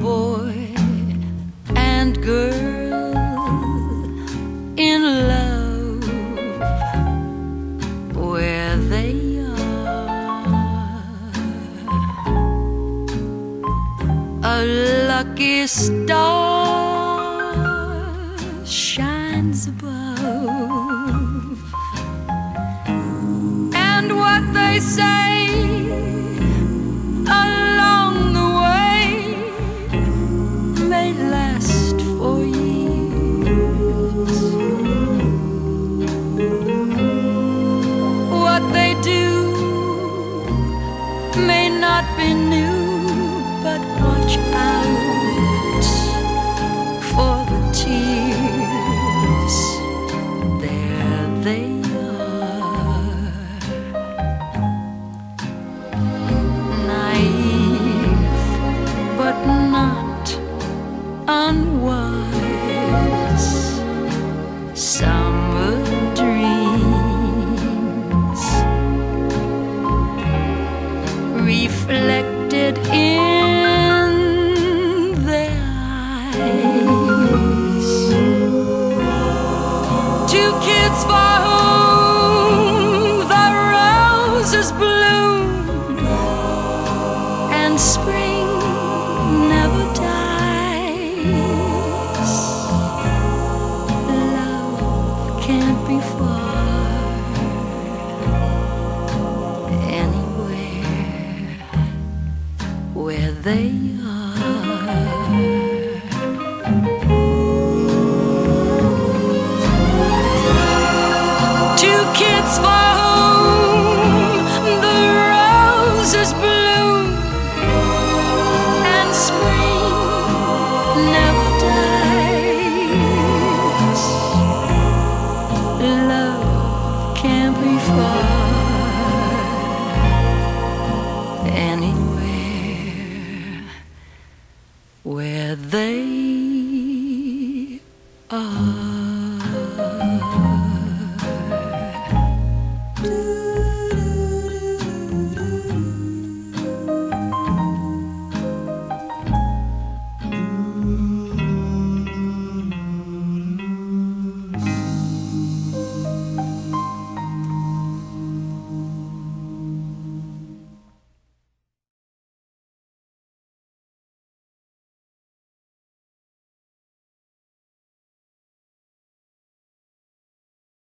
boy lucky star shines above and what they say along the way may last for years. What they do may not be new, but watch out for the tears. There they are. naive but not unwise. Kids for whom the roses bloom and spring never dies. Love can't be far anywhere where they are. Where they are.